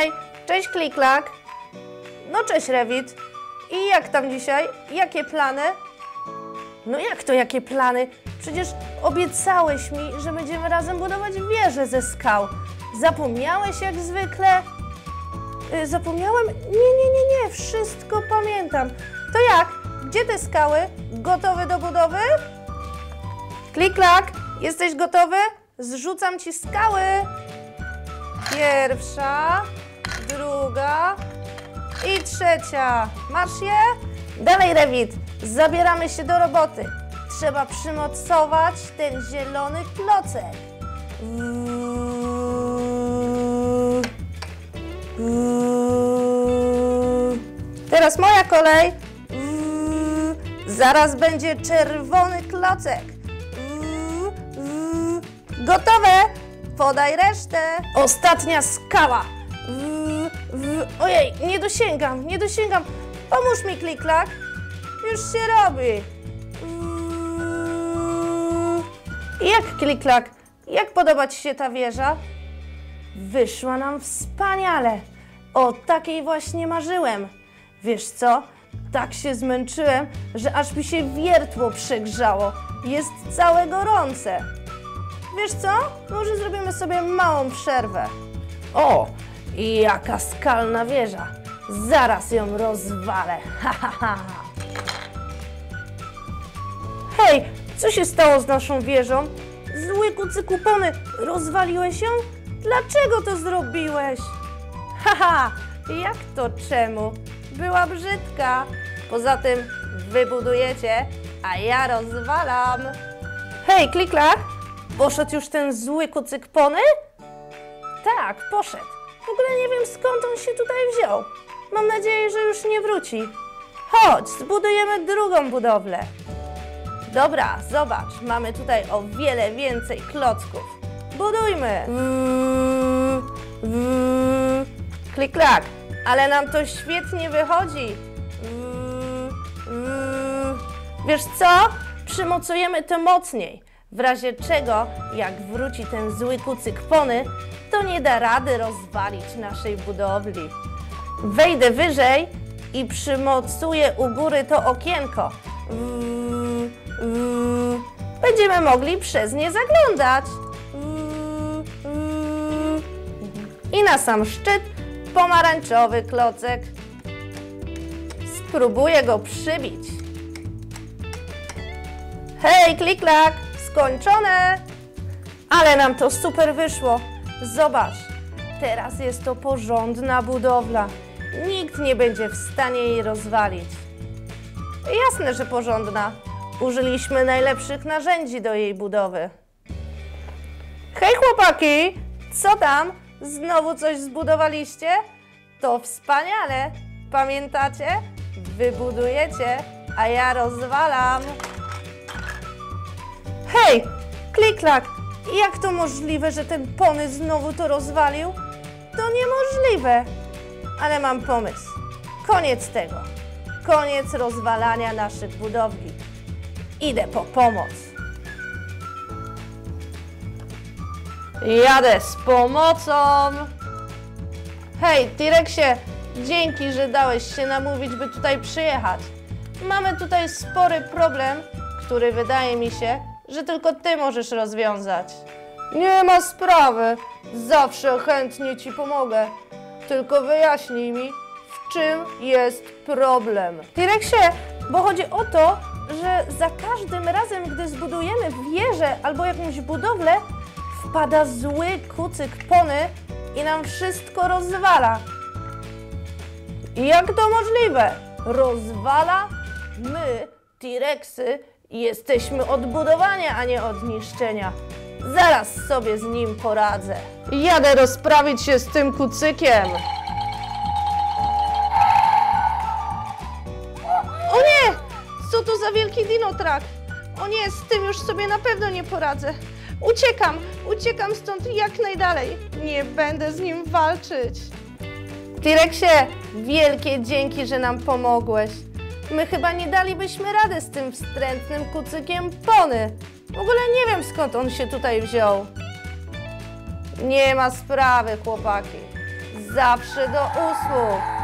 Hej, cześć Kliklak. No cześć Rewit. I jak tam dzisiaj? Jakie plany? No jak to jakie plany? Przecież obiecałeś mi, że będziemy razem budować wieżę ze skał. Zapomniałeś jak zwykle? Y, Zapomniałem? Nie, nie, nie, nie, wszystko pamiętam. To jak? Gdzie te skały? Gotowy do budowy? Kliklak, jesteś gotowy? Zrzucam ci skały. Pierwsza, druga i trzecia. Masz je? Dalej, Rewit. Zabieramy się do roboty. Trzeba przymocować ten zielony klocek. Teraz moja kolej. Zaraz będzie czerwony klocek. Gotowe! Podaj resztę. Ostatnia skała. Ojej, nie dosięgam, nie dosięgam. Pomóż mi, kliklak. Już się robi. Jak kliklak? Jak podoba Ci się ta wieża? Wyszła nam wspaniale. O takiej właśnie marzyłem. Wiesz co? Tak się zmęczyłem, że aż mi się wiertło przegrzało. Jest całe gorące. Wiesz co? Może zrobimy sobie małą przerwę. O, jaka skalna wieża. Zaraz ją rozwalę. Hej, co się stało z naszą wieżą? Zły kucykupony, rozwaliłeś ją? Dlaczego to zrobiłeś? Haha, jak to czemu? Była brzydka. Poza tym wybudujecie, a ja rozwalam. Hej, kliklak, poszedł już ten zły kucyk pony? Tak, poszedł. W ogóle nie wiem skąd on się tutaj wziął. Mam nadzieję, że już nie wróci. Chodź, zbudujemy drugą budowlę. Dobra, zobacz, mamy tutaj o wiele więcej klocków. Budujmy! Klik, klak, ale nam to świetnie wychodzi. Wiesz co? Przymocujemy to mocniej. W razie czego, jak wróci ten zły kucyk pony, to nie da rady rozwalić naszej budowli. Wejdę wyżej i przymocuję u góry to okienko. Będziemy mogli przez nie zaglądać. I na sam szczyt pomarańczowy klocek. Spróbuję go przybić. Hej, kliklak, skończone! Ale nam to super wyszło. Zobacz, teraz jest to porządna budowla. Nikt nie będzie w stanie jej rozwalić. Jasne, że porządna. Użyliśmy najlepszych narzędzi do jej budowy. Hej chłopaki, co tam? Znowu coś zbudowaliście? To wspaniale. Pamiętacie? Wybudujecie, a ja rozwalam. Hej, kliklak, jak to możliwe, że ten pony znowu to rozwalił? To niemożliwe. Ale mam pomysł. Koniec tego. Koniec rozwalania naszych budowli. Idę po pomoc. Jadę z pomocą. Hej, T-Rexie, dzięki, że dałeś się namówić, by tutaj przyjechać. Mamy tutaj spory problem, który wydaje mi się, że tylko ty możesz rozwiązać. Nie ma sprawy. Zawsze chętnie ci pomogę. Tylko wyjaśnij mi, w czym jest problem. T-Rexie, bo chodzi o to, że za każdym razem, gdy zbudujemy wieżę albo jakąś budowlę, wpada zły kucyk pony i nam wszystko rozwala. Jak to możliwe? Rozwala? My, T-Rexy, jesteśmy od budowania, a nie od niszczenia. Zaraz sobie z nim poradzę. Jadę rozprawić się z tym kucykiem. O nie! Co to za wielki dinotrak? O nie, z tym już sobie na pewno nie poradzę. Uciekam, uciekam stąd jak najdalej. Nie będę z nim walczyć. T-Rexie, wielkie dzięki, że nam pomogłeś. My chyba nie dalibyśmy rady z tym wstrętnym kucykiem pony. W ogóle nie wiem skąd on się tutaj wziął. Nie ma sprawy, chłopaki. Zawsze do usług.